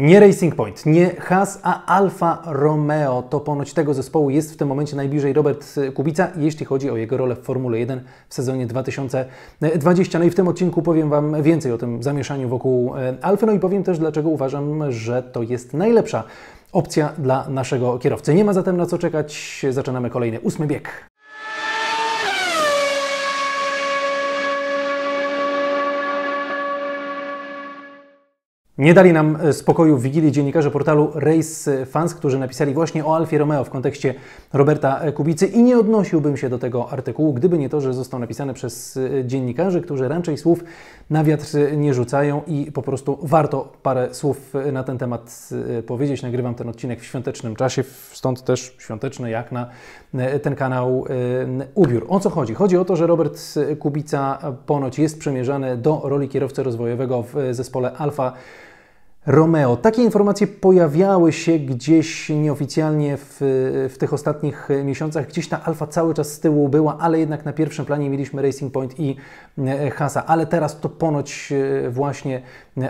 Nie Racing Point, nie Haas, a Alfa Romeo. To ponoć tego zespołu jest w tym momencie najbliżej Robert Kubica, jeśli chodzi o jego rolę w Formule 1 w sezonie 2020. No i w tym odcinku powiem Wam więcej o tym zamieszaniu wokół e, Alfy, no i powiem też, dlaczego uważam, że to jest najlepsza opcja dla naszego kierowcy. Nie ma zatem na co czekać. Zaczynamy kolejny ósmy bieg. Nie dali nam e, spokoju w Wigilii dziennikarze portalu Race Fans, którzy napisali właśnie o Alfie Romeo w kontekście Roberta Kubicy i nie odnosiłbym się do tego artykułu, gdyby nie to, że został napisany przez e, dziennikarzy, którzy raczej słów na wiatr nie rzucają i po prostu warto parę słów e, na ten temat powiedzieć. Nagrywam ten odcinek w świątecznym czasie, stąd też świąteczny jak na ten kanał ubiór. O co chodzi? Chodzi o to, że Robert Kubica ponoć jest przemierzany do roli kierowcy rozwojowego w zespole Alfa Romeo. Takie informacje pojawiały się gdzieś nieoficjalnie w, w tych ostatnich miesiącach. Gdzieś ta Alfa cały czas z tyłu była, ale jednak na pierwszym planie mieliśmy Racing Point i e, Hasa. Ale teraz to ponoć e, właśnie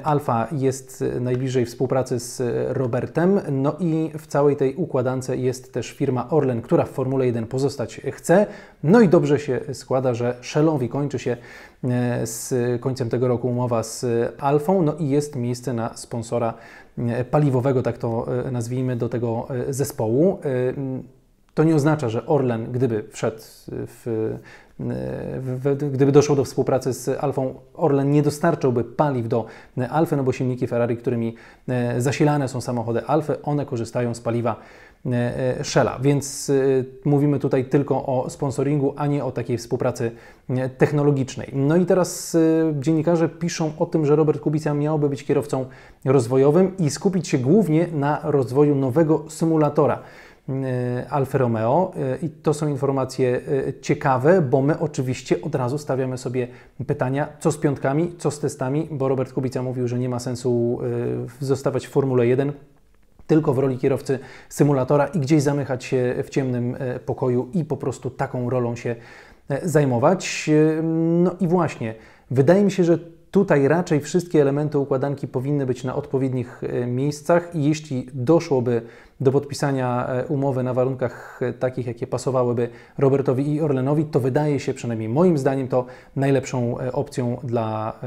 Alfa jest najbliżej współpracy z Robertem. No i w całej tej układance jest też firma Orlen, która w Formule 1 pozostać chce. No i dobrze się składa, że Shellowi kończy się z końcem tego roku umowa z Alfą, no i jest miejsce na sponsora e, paliwowego, tak to e, nazwijmy, do tego zespołu. To nie oznacza, że Orlen, gdyby wszedł w gdyby doszło do współpracy z Alfą, Orlen nie dostarczałby paliw do Alfy, no bo silniki Ferrari, którymi zasilane są samochody Alfy, one korzystają z paliwa E, e, Shella. Więc e, mówimy tutaj tylko o sponsoringu, a nie o takiej współpracy technologicznej. No i teraz dziennikarze piszą o tym, że Robert Kubica miałby być kierowcą rozwojowym i skupić się głównie na rozwoju nowego symulatora. Alfa Romeo i to są informacje ciekawe, bo my oczywiście od razu stawiamy sobie pytania, co z piątkami, co z testami, bo Robert Kubica mówił, że nie ma sensu zostawać w Formule 1, tylko w roli kierowcy symulatora i gdzieś zamykać się w ciemnym e, pokoju i po prostu taką rolą się e, zajmować. E, no i właśnie, wydaje mi się, że Tutaj raczej wszystkie elementy układanki powinny być na odpowiednich miejscach i jeśli doszłoby do podpisania umowy na warunkach takich, jakie pasowałyby Robertowi i Orlenowi, to wydaje się, przynajmniej moim zdaniem, to najlepszą opcją dla,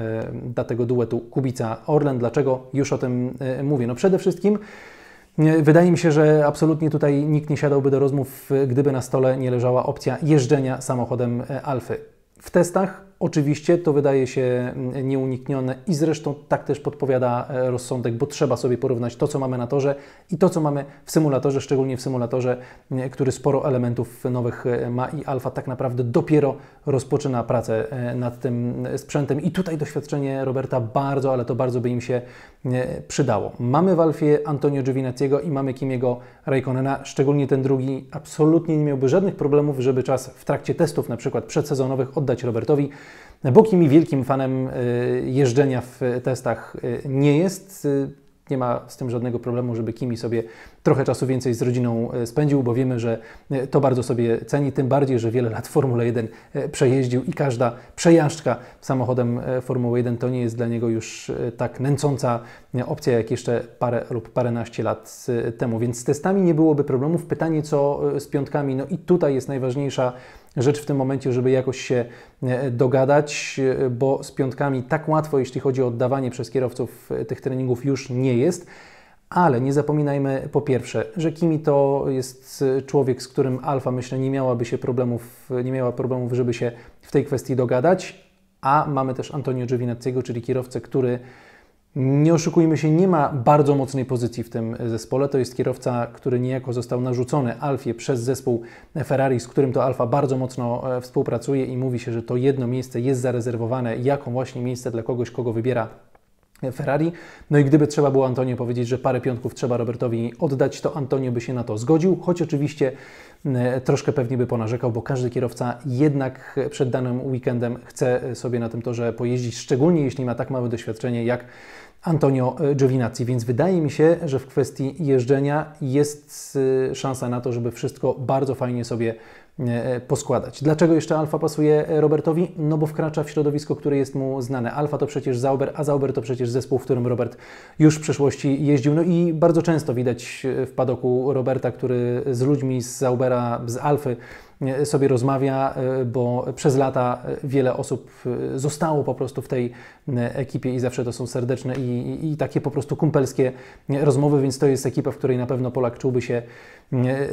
dla tego duetu Kubica-Orlen. Dlaczego? Już o tym mówię. No przede wszystkim Wydaje mi się, że absolutnie tutaj nikt nie siadałby do rozmów, gdyby na stole nie leżała opcja jeżdżenia samochodem e, Alfy. W testach Oczywiście to wydaje się mm, nieuniknione i zresztą tak też podpowiada e, rozsądek, bo trzeba sobie porównać to, co mamy na torze i to, co mamy w symulatorze, szczególnie w symulatorze, mm, który sporo elementów nowych e, ma i Alfa tak naprawdę dopiero rozpoczyna pracę nad tym sprzętem i tutaj doświadczenie Roberta bardzo, ale to bardzo by im się przydało. Mamy w Alfie Antonio Giovinazziego i mamy Kimiego Raikkonena, szczególnie ten drugi absolutnie nie miałby żadnych problemów, żeby czas w trakcie testów, na przykład przedsezonowych, oddać Robertowi. Boki mi wielkim fanem y, jeżdżenia w testach y, nie jest. Nie ma z tym żadnego problemu, żeby Kimi sobie trochę czasu więcej z rodziną e, spędził, bo wiemy, że e, to bardzo sobie ceni, tym bardziej, że wiele lat Formułę 1 e, przejeździł i każda przejażdżka samochodem Formuły 1 to nie jest dla niego już tak nęcąca opcja jak jeszcze parę lub paręnaście lat temu, więc z testami nie byłoby problemów. Pytanie co z piątkami, no i tutaj jest najważniejsza rzecz w tym momencie, żeby jakoś się dogadać, bo z piątkami tak łatwo, jeśli chodzi o oddawanie przez kierowców tych treningów już nie jest. Ale nie zapominajmy po pierwsze, że Kimi to jest człowiek, z którym Alfa myślę nie miałaby się problemów, nie miała problemów, żeby się w tej kwestii dogadać, a mamy też Antonio Giovinazziego, czyli kierowcę, który nie oszukujmy się, nie ma bardzo mocnej pozycji w tym zespole. To jest kierowca, który niejako został narzucony Alfie przez zespół Ferrari, z którym to Alfa bardzo mocno e, współpracuje i mówi się, że to jedno miejsce jest zarezerwowane jako właśnie miejsce dla kogoś, kogo wybiera Ferrari. No i gdyby trzeba było Antonio powiedzieć, że parę piątków trzeba Robertowi oddać, to Antonio by się na to zgodził, choć oczywiście troszkę pewnie by ponarzekał, bo każdy kierowca jednak przed danym weekendem chce sobie na tym torze pojeździć, szczególnie jeśli ma tak małe doświadczenie jak Antonio Giovinazzi, więc wydaje mi się, że w kwestii jeżdżenia jest y, szansa na to, żeby wszystko bardzo fajnie sobie poskładać. Dlaczego jeszcze Alfa pasuje Robertowi? No bo wkracza w środowisko, które jest mu znane. Alfa to przecież Zauber, a Zauber to przecież zespół, w którym Robert już w przeszłości jeździł. No i bardzo często widać w padoku Roberta, który z ludźmi z Zaubera, z Alfy sobie rozmawia, e, bo przez lata e, wiele osób e, zostało po prostu w tej ekipie i zawsze to są serdeczne i, i, takie po prostu kumpelskie rozmowy, więc to jest ekipa, w której na pewno Polak czułby się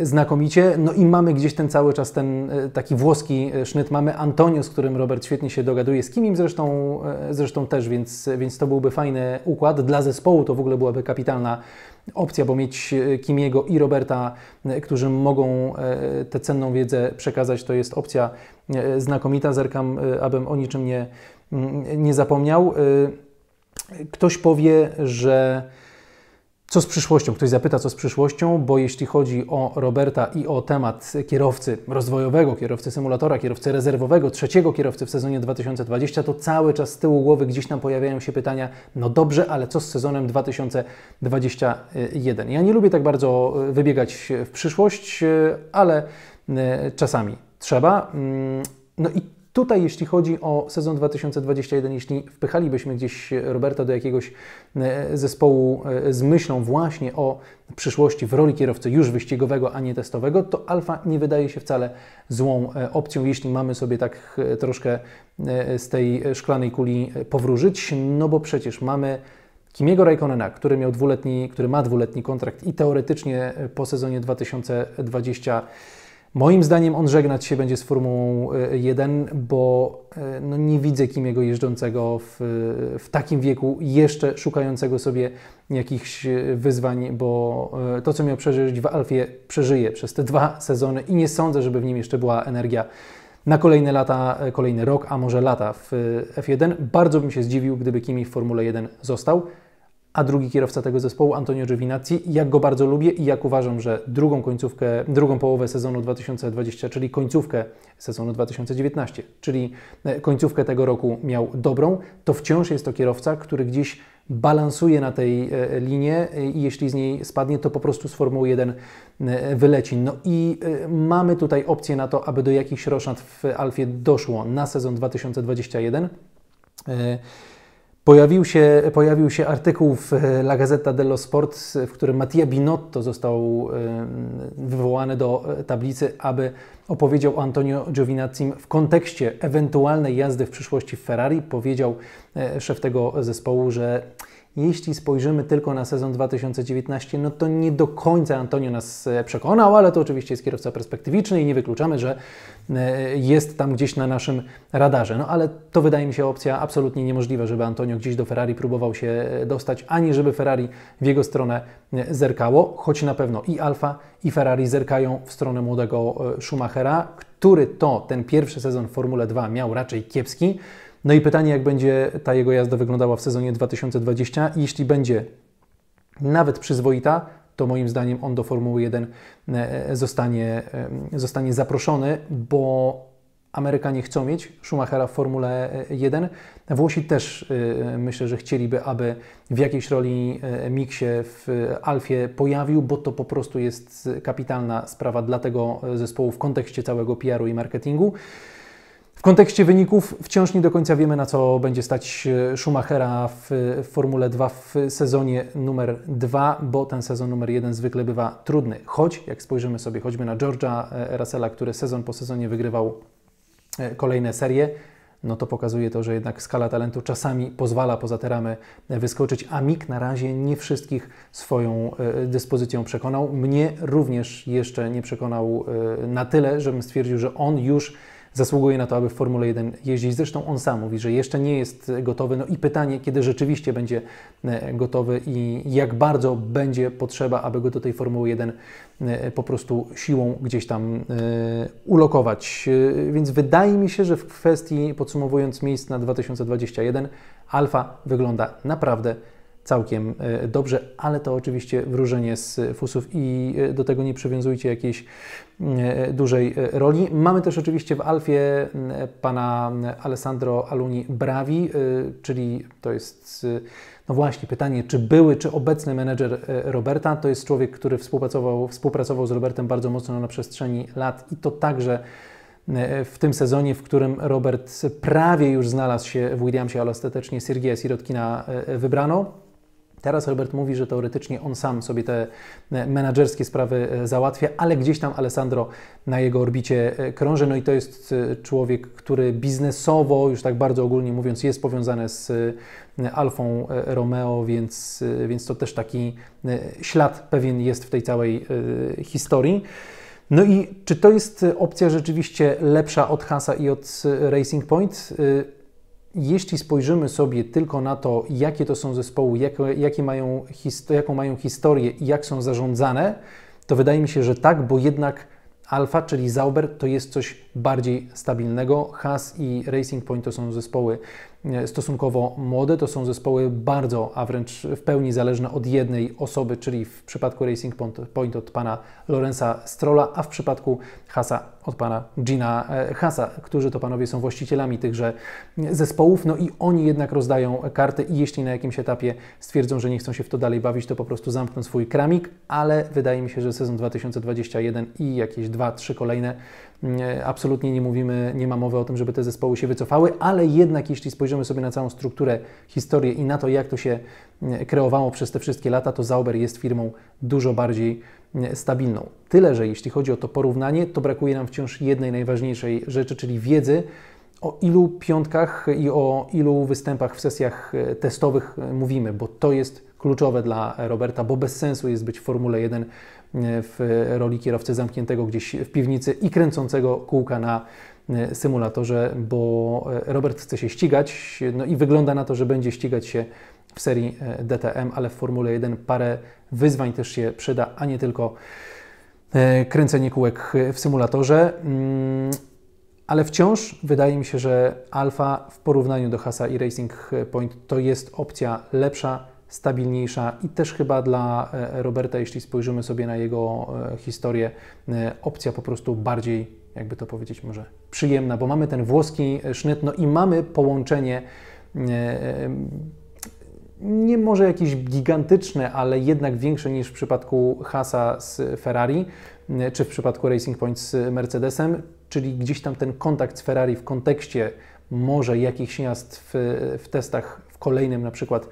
znakomicie. No i mamy gdzieś ten cały czas ten taki włoski sznyt. Mamy Antonio, z którym Robert świetnie się dogaduje, z Kimim zresztą, zresztą też, więc, więc to byłby fajny układ. Dla zespołu to w ogóle byłaby kapitalna opcja, bo mieć e, Kimiego i Roberta, e, którzy mogą e, tę cenną wiedzę przekazać, to jest opcja znakomita. Zerkam, abym o niczym nie, mm, nie zapomniał. Ktoś powie, że co z przyszłością? Ktoś zapyta, co z przyszłością, bo jeśli chodzi o Roberta i o temat kierowcy rozwojowego, kierowcy symulatora, kierowcy rezerwowego, trzeciego kierowcy w sezonie 2020, to cały czas z tyłu głowy gdzieś tam pojawiają się pytania, no dobrze, ale co z sezonem 2021? Ja nie lubię tak bardzo e, wybiegać w przyszłość, e, ale e, czasami trzeba. Mm, no i Tutaj, jeśli chodzi o sezon 2021, jeśli wpychalibyśmy gdzieś Roberta do jakiegoś e, zespołu e, z myślą właśnie o przyszłości w roli kierowcy już wyścigowego, a nie testowego, to Alfa nie wydaje się wcale złą e, opcją, jeśli mamy sobie tak troszkę z tej szklanej kuli powróżyć, no bo przecież mamy Kimiego Raikkonena, który miał dwuletni, który ma dwuletni kontrakt i teoretycznie po sezonie 2020 Moim zdaniem on żegnać się będzie z Formułą 1, e, bo e, no nie widzę Kimiego jeżdżącego w, w takim wieku, jeszcze szukającego sobie jakichś wyzwań, bo e, to, co miał przeżyć w Alfie, przeżyje przez te dwa sezony i nie sądzę, żeby w nim jeszcze była energia na kolejne lata, kolejny rok, a może lata w F1. Bardzo bym się zdziwił, gdyby Kimi w Formule 1 został a drugi kierowca tego zespołu, Antonio Giovinazzi, jak go bardzo lubię i jak uważam, że drugą końcówkę, drugą połowę sezonu 2020, czyli końcówkę sezonu 2019, czyli e, końcówkę tego roku miał dobrą, to wciąż jest to kierowca, który gdzieś balansuje na tej e, linie i jeśli z niej spadnie, to po prostu z Formuły 1 e, wyleci. No i mamy tutaj opcję na to, aby do jakichś roszad w Alfie doszło na sezon 2021. Pojawił się, pojawił się artykuł w e, La Gazzetta dello Sport, w którym Mattia Binotto został e, wywołany do e, tablicy, aby opowiedział o Antonio Giovinazzim w kontekście ewentualnej jazdy w przyszłości w Ferrari. Powiedział szef tego zespołu, że jeśli spojrzymy tylko na sezon 2019, no to nie do końca Antonio nas e, przekonał, ale to oczywiście jest kierowca perspektywiczny i nie wykluczamy, że e, jest tam gdzieś na naszym radarze. No ale to wydaje mi się opcja absolutnie niemożliwa, żeby Antonio gdzieś do Ferrari próbował się e, dostać, ani żeby Ferrari w jego stronę zerkało, choć na pewno i Alfa, i Ferrari zerkają w stronę młodego Schumachera, który to ten pierwszy sezon w Formule 2 miał raczej kiepski. No i pytanie, jak będzie ta jego jazda wyglądała w sezonie 2020. Jeśli będzie nawet przyzwoita, to moim zdaniem on do Formuły 1 e, zostanie, e, zostanie zaproszony, bo Amerykanie chcą mieć Schumachera w Formule 1. Włosi też e, myślę, że chcieliby, aby w jakiejś roli Mick się w Alfie pojawił, bo to po prostu jest kapitalna sprawa dla tego zespołu w kontekście całego PR-u i marketingu. W kontekście wyników wciąż nie do końca wiemy, na co będzie stać e, Schumachera w Formule 2 w sezonie numer 2, bo ten sezon numer 1 zwykle bywa trudny. Choć, jak spojrzymy sobie choćby na George'a e, Russella, który sezon po sezonie wygrywał e, kolejne serie, no to pokazuje to, że jednak skala talentu czasami pozwala poza te ramy wyskoczyć, a Mick na razie nie wszystkich swoją dyspozycją przekonał. Mnie również jeszcze nie przekonał na tyle, żebym stwierdził, że on już zasługuje na to, aby w Formule 1 jeździć. Zresztą on sam mówi, że jeszcze nie jest gotowy. No i pytanie, kiedy rzeczywiście będzie e, gotowy i jak bardzo będzie potrzeba, aby go do tej Formuły 1 e, po prostu siłą gdzieś tam e, ulokować. Więc wydaje mi się, że w kwestii, podsumowując miejsc na 2021, Alfa wygląda naprawdę całkiem e, dobrze, ale to oczywiście wróżenie z fusów i e, do tego nie przywiązujcie jakiejś e, dużej roli. Mamy też oczywiście w Alfie pana Alessandro Aluni Bravi, czyli to jest No właśnie, pytanie, czy były, czy obecny menedżer Roberta, to jest człowiek, który współpracował, współpracował z Robertem bardzo mocno na przestrzeni lat i to także w tym sezonie, w którym Robert prawie już znalazł się w Williamsie, ale ostatecznie Sirgieja Sirotkina wybrano. Teraz Robert mówi, że teoretycznie on sam sobie te e, menedżerskie sprawy e, załatwia, ale gdzieś tam Alessandro na jego orbicie e, krąży. No i to jest człowiek, który biznesowo, już tak bardzo ogólnie mówiąc, jest powiązany z Alfą Romeo, więc, więc to też taki ślad pewien jest w tej całej historii. No i czy to jest opcja rzeczywiście lepsza od Hasa i od Racing Point? Jeśli spojrzymy sobie tylko na to, jakie to są zespoły, jak, jakie mają, jaką mają historię i jak są zarządzane, to wydaje mi się, że tak, bo jednak Alfa, czyli Zauber, to jest coś bardziej stabilnego. Haas i Racing Point to są zespoły E, stosunkowo młode. To są zespoły bardzo, a wręcz w pełni zależne od jednej osoby, czyli w przypadku Racing Point od pana Lorenza Strolla, a w przypadku Hasa od pana Gina e, Hasa, którzy to panowie są właścicielami tychże zespołów. No i oni jednak rozdają karty i jeśli na jakimś etapie stwierdzą, że nie chcą się w to dalej bawić, to po prostu zamkną swój kramik, ale wydaje mi się, że sezon 2021 i jakieś dwa, trzy kolejne absolutnie nie mówimy, nie ma mowy o tym, żeby te zespoły się wycofały, ale jednak jeśli spojrzymy sobie na całą strukturę, historię i na to, jak to się kreowało przez te wszystkie lata, to Zauber jest firmą dużo bardziej stabilną. Tyle, że jeśli chodzi o to porównanie, to brakuje nam wciąż jednej najważniejszej rzeczy, czyli wiedzy, o ilu piątkach i o ilu występach w sesjach e, testowych e, mówimy, bo to jest kluczowe dla Roberta, bo bez sensu jest być w Formule 1 w roli kierowcy zamkniętego gdzieś w piwnicy i kręcącego kółka na e, symulatorze, bo e, Robert chce się ścigać, no i wygląda na to, że będzie ścigać się w serii e, DTM, ale w Formule 1 parę wyzwań też się przyda, a nie tylko kręcenie kółek w symulatorze. Mm, ale wciąż wydaje mi się, że Alfa w porównaniu do Hasa i Racing Point to jest opcja lepsza, stabilniejsza i też chyba dla e, Roberta, jeśli spojrzymy sobie na jego e, historię, e, opcja po prostu bardziej, jakby to powiedzieć, może przyjemna, bo mamy ten włoski sznyt, no i mamy połączenie nie może jakieś gigantyczne, ale jednak większe niż w przypadku Hasa z Ferrari, czy w przypadku Racing Point z Mercedesem, czyli gdzieś tam ten kontakt z Ferrari w kontekście może jakichś jazd w, w testach w kolejnym na przykład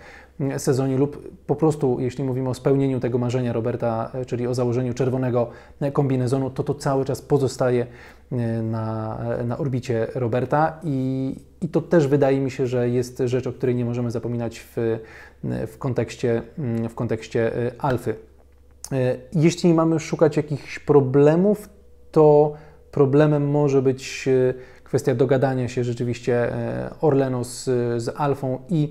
sezonie lub po prostu, jeśli mówimy o spełnieniu tego marzenia Roberta, e, czyli o założeniu czerwonego kombinezonu, to to cały czas pozostaje e, na, na orbicie Roberta i, i to też wydaje mi się, że jest rzecz, o której nie możemy zapominać w, w, kontekście, w kontekście e, Alfy. Jeśli mamy szukać jakichś problemów, to problemem może być kwestia dogadania się rzeczywiście Orlenu z, z Alfą i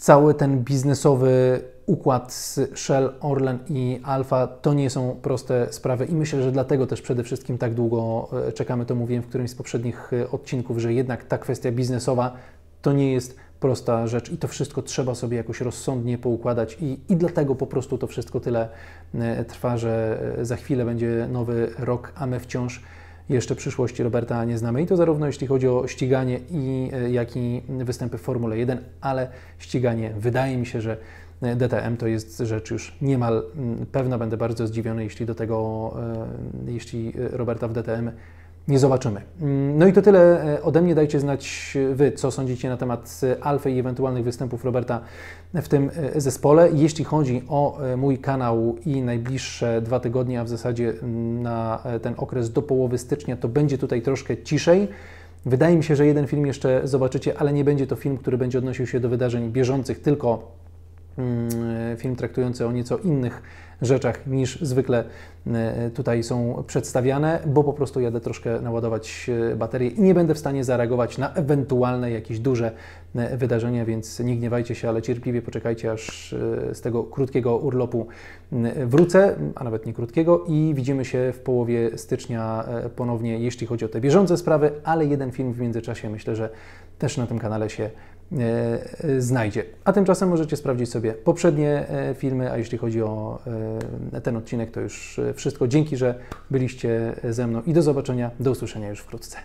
cały ten biznesowy układ z Shell, Orlen i Alfa to nie są proste sprawy i myślę, że dlatego też przede wszystkim tak długo e, czekamy. To mówiłem w którymś z poprzednich e, odcinków, że jednak ta kwestia biznesowa to nie jest prosta rzecz i to wszystko trzeba sobie jakoś rozsądnie poukładać i, i dlatego po prostu to wszystko tyle e, trwa, że za chwilę będzie nowy rok, a my wciąż jeszcze przyszłości Roberta nie znamy i to zarówno jeśli chodzi o ściganie i e, jak i występy w Formule 1, ale ściganie wydaje mi się, że e, DTM to jest rzecz już niemal pewna. Będę bardzo zdziwiony, jeśli do tego, e, jeśli Roberta w DTM nie zobaczymy. Mm, no i to tyle e, ode mnie. Dajcie znać Wy, co sądzicie na temat Alfy i ewentualnych występów Roberta w tym e, zespole. Jeśli chodzi o e, mój kanał i najbliższe dwa tygodnie, a w zasadzie mm, na ten okres do połowy stycznia, to będzie tutaj troszkę ciszej. Wydaje mi się, że jeden film jeszcze zobaczycie, ale nie będzie to film, który będzie odnosił się do wydarzeń bieżących, tylko mm, film traktujący o nieco innych rzeczach niż zwykle e, tutaj są przedstawiane, bo po prostu jadę troszkę naładować e, baterię i nie będę w stanie zareagować na ewentualne jakieś duże e, wydarzenia, więc nie gniewajcie się, ale cierpliwie poczekajcie, aż z tego krótkiego urlopu wrócę, a nawet nie krótkiego i widzimy się w połowie stycznia ponownie, jeśli chodzi o te bieżące sprawy, ale jeden film w międzyczasie myślę, że też na tym kanale się znajdzie. A tymczasem możecie sprawdzić sobie poprzednie filmy, a jeśli chodzi o ten odcinek, to już wszystko. Dzięki, że byliście ze mną i do zobaczenia, do usłyszenia już wkrótce.